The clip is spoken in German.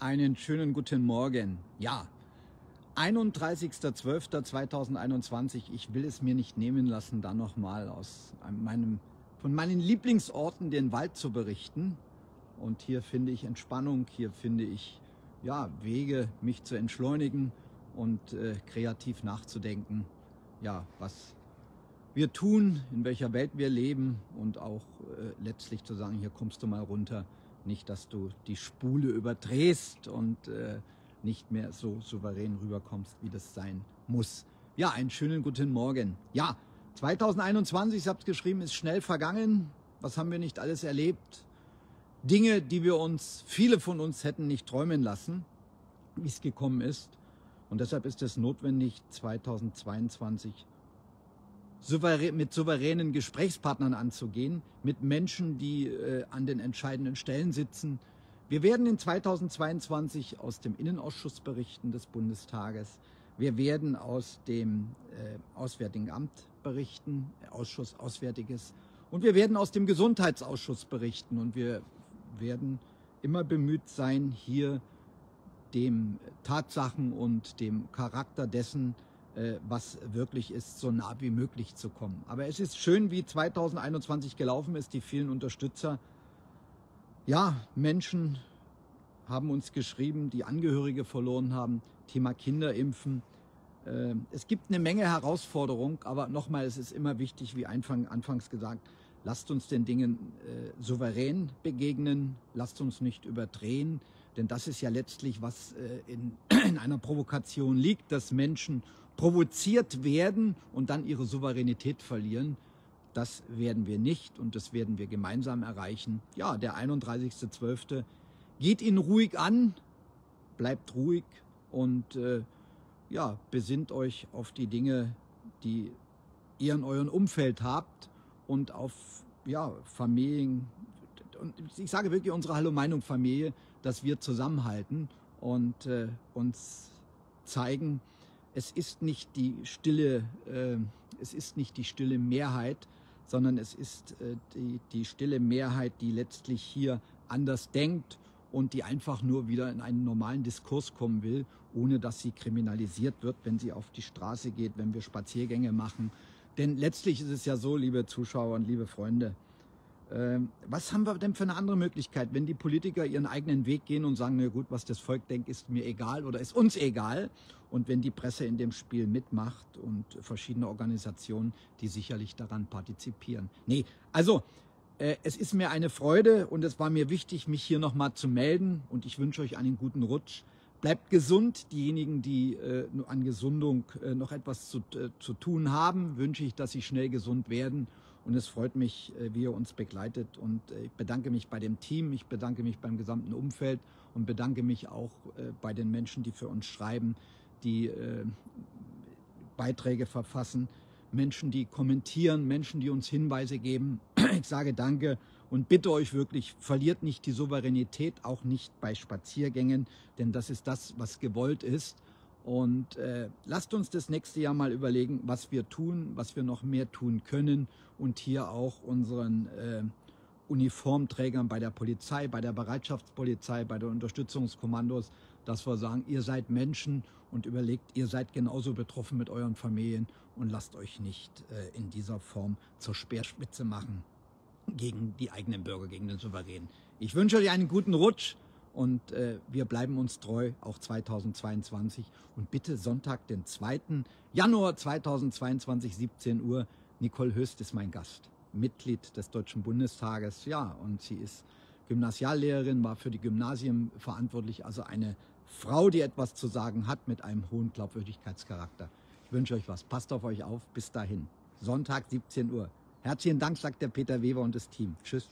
Einen schönen guten Morgen. Ja, 31.12.2021. Ich will es mir nicht nehmen lassen, da nochmal aus meinem, von meinen Lieblingsorten den Wald zu berichten. Und hier finde ich Entspannung, hier finde ich ja, Wege, mich zu entschleunigen und äh, kreativ nachzudenken, ja, was wir tun, in welcher Welt wir leben und auch äh, letztlich zu sagen, hier kommst du mal runter, nicht, dass du die Spule überdrehst und äh, nicht mehr so souverän rüberkommst, wie das sein muss. Ja, einen schönen guten Morgen. Ja, 2021, ich habe es geschrieben, ist schnell vergangen. Was haben wir nicht alles erlebt? Dinge, die wir uns, viele von uns hätten nicht träumen lassen, wie es gekommen ist. Und deshalb ist es notwendig, 2022 souverän, mit souveränen Gesprächspartnern anzugehen, mit Menschen, die äh, an den entscheidenden Stellen sitzen. Wir werden in 2022 aus dem Innenausschuss berichten des Bundestages. Wir werden aus dem äh, Auswärtigen Amt berichten, Ausschuss Auswärtiges. Und wir werden aus dem Gesundheitsausschuss berichten. Und wir werden immer bemüht sein, hier dem Tatsachen und dem Charakter dessen, was wirklich ist, so nah wie möglich zu kommen. Aber es ist schön, wie 2021 gelaufen ist, die vielen Unterstützer. Ja, Menschen haben uns geschrieben, die Angehörige verloren haben, Thema Kinderimpfen. Äh, es gibt eine Menge Herausforderungen, aber nochmal, es ist immer wichtig, wie anfangs gesagt, lasst uns den Dingen äh, souverän begegnen, lasst uns nicht überdrehen, denn das ist ja letztlich, was äh, in, in einer Provokation liegt, dass Menschen provoziert werden und dann ihre Souveränität verlieren. Das werden wir nicht und das werden wir gemeinsam erreichen. Ja, der 31.12. geht ihn ruhig an, bleibt ruhig und äh, ja, besinnt euch auf die Dinge, die ihr in eurem Umfeld habt und auf ja, Familien. Und ich sage wirklich unsere Hallo Meinung Familie, dass wir zusammenhalten und äh, uns zeigen, es ist nicht die stille, äh, es ist nicht die stille Mehrheit, sondern es ist äh, die, die stille Mehrheit, die letztlich hier anders denkt und die einfach nur wieder in einen normalen Diskurs kommen will, ohne dass sie kriminalisiert wird, wenn sie auf die Straße geht, wenn wir Spaziergänge machen. Denn letztlich ist es ja so, liebe Zuschauer und liebe Freunde, was haben wir denn für eine andere Möglichkeit, wenn die Politiker ihren eigenen Weg gehen und sagen, na gut, was das Volk denkt, ist mir egal oder ist uns egal. Und wenn die Presse in dem Spiel mitmacht und verschiedene Organisationen, die sicherlich daran partizipieren. Nee, also äh, es ist mir eine Freude und es war mir wichtig, mich hier nochmal zu melden und ich wünsche euch einen guten Rutsch. Bleibt gesund. Diejenigen, die äh, an Gesundung äh, noch etwas zu, äh, zu tun haben, wünsche ich, dass sie schnell gesund werden und es freut mich, äh, wie ihr uns begleitet. Und äh, ich bedanke mich bei dem Team, ich bedanke mich beim gesamten Umfeld und bedanke mich auch äh, bei den Menschen, die für uns schreiben, die Beiträge verfassen, Menschen, die kommentieren, Menschen, die uns Hinweise geben. Ich sage danke und bitte euch wirklich, verliert nicht die Souveränität, auch nicht bei Spaziergängen, denn das ist das, was gewollt ist. Und äh, lasst uns das nächste Jahr mal überlegen, was wir tun, was wir noch mehr tun können und hier auch unseren äh, Uniformträgern bei der Polizei, bei der Bereitschaftspolizei, bei den Unterstützungskommandos, dass wir sagen, ihr seid Menschen und überlegt, ihr seid genauso betroffen mit euren Familien und lasst euch nicht äh, in dieser Form zur Speerspitze machen gegen die eigenen Bürger, gegen den Souverän. Ich wünsche euch einen guten Rutsch. Und äh, wir bleiben uns treu, auch 2022. Und bitte Sonntag, den 2. Januar 2022, 17 Uhr. Nicole Höst ist mein Gast, Mitglied des Deutschen Bundestages. Ja, und sie ist Gymnasiallehrerin, war für die Gymnasien verantwortlich. Also eine Frau, die etwas zu sagen hat mit einem hohen Glaubwürdigkeitscharakter. Ich wünsche euch was. Passt auf euch auf. Bis dahin. Sonntag, 17 Uhr. Herzlichen Dank, sagt der Peter Weber und das Team. Tschüss.